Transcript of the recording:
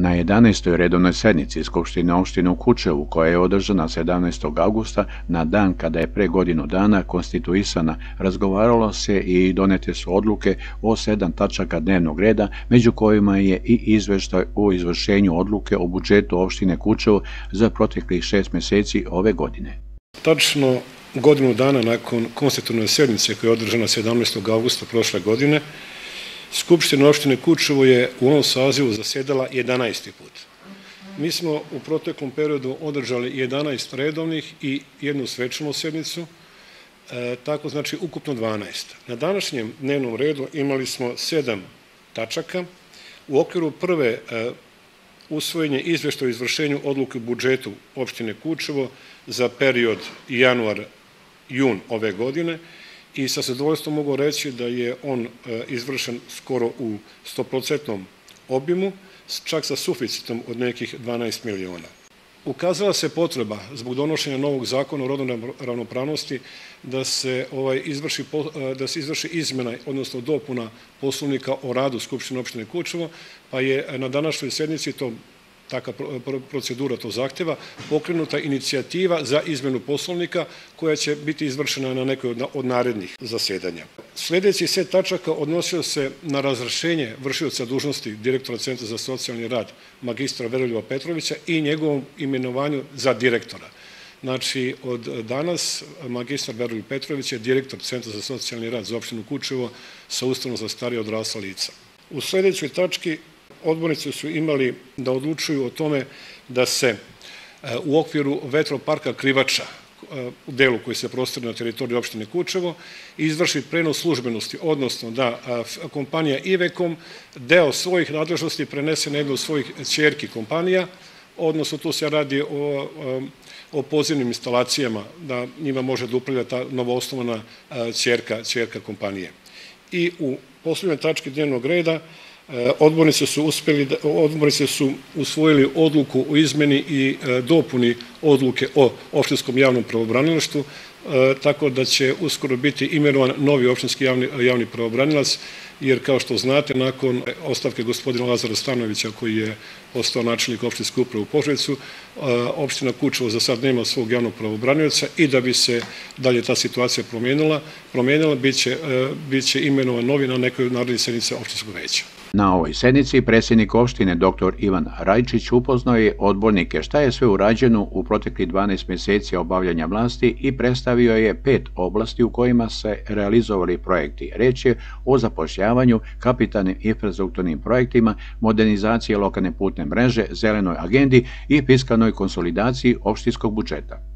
Na 11. redovnoj sednici Skupštine opštine u Kučevu, koja je održana 17. augusta, na dan kada je pre godinu dana konstituisana, razgovaralo se i donete su odluke o sedam tačaka dnevnog reda, među kojima je i izveštaj o izvršenju odluke o budžetu opštine Kučevo za proteklih šest meseci ove godine. Tačno godinu dana nakon konstitutivne sednice koja je održana 17. augusta prošle godine, Skupština opštine Kučevo je u ovom sazivu zasedala 11. put. Mi smo u proteklom periodu održali 11 redovnih i jednu svečanu sednicu, e, tako znači ukupno 12. Na današnjem dnevnom redu imali smo sedam tačaka. U okviru prve e, usvojenje izvešta o izvršenju odluke budžetu opštine Kučevo za period januar-jun ove godine i sa zadovoljstvom mogu reći da je on e, izvršen skoro u 100% obimu, čak sa suficitom od nekih 12 miliona. Ukazala se potreba zbog donošenja novog zakona o rodnoj ravnopravnosti da se ovaj izvrši e, da se izvrši izmena odnosno dopuna poslovnika o radu Skupštine opštine Kučevo, pa je na današnjoj sednici to taka procedura to zahteva, pokrenuta inicijativa za izmenu poslovnika koja će biti izvršena na nekoj od narednih zasedanja. Sledeći set tačaka odnosio se na razrešenje vršioca dužnosti direktora Centra za socijalni rad magistra Veroljova Petrovića i njegovom imenovanju za direktora. Znači, od danas magistar Veroljub Petrović je direktor Centra za socijalni rad za opštinu Kučevo sa ustavom za starije odrasla lica. U sledećoj tački odbornici su imali da odlučuju o tome da se e, u okviru vetroparka Krivača, e, u delu koji se prostire na teritoriji opštine Kučevo, izvrši prenos službenosti, odnosno da kompanija Ivekom deo svojih nadležnosti prenese na jednu od svojih čerki kompanija, odnosno tu se radi o, o pozivnim instalacijama, da njima može da upravlja ta novoosnovana čerka, čerka kompanije. I u poslednjoj tački dnevnog reda E, odbornice su uspeli, da, odbornice su usvojili odluku o izmeni i e, dopuni odluke o opštinskom javnom pravobranilaštvu, e, tako da će uskoro biti imenovan novi opštinski javni, javni pravobranilac, jer kao što znate, nakon ostavke gospodina Lazara Stanovića, koji je postao načelnik opštinske uprave u Poževicu, opština Kučevo za sad nema svog javnog pravobranioca i da bi se dalje ta situacija promenila, promenila biće, biće imenovan novi na nekoj naredni sednice opštinskog veća. Na ovoj sednici predsjednik opštine dr. Ivan Rajčić upoznao je odbornike šta je sve urađeno u protekli 12 meseci obavljanja vlasti i predstavio je pet oblasti u kojima se realizovali projekti. Reč je o zapošljavanju, kapitalnim infrastrukturnim projektima, modernizacije lokalne putne mreže, zelenoj agendi i fiskalnoj konsolidaciji opštinskog budžeta.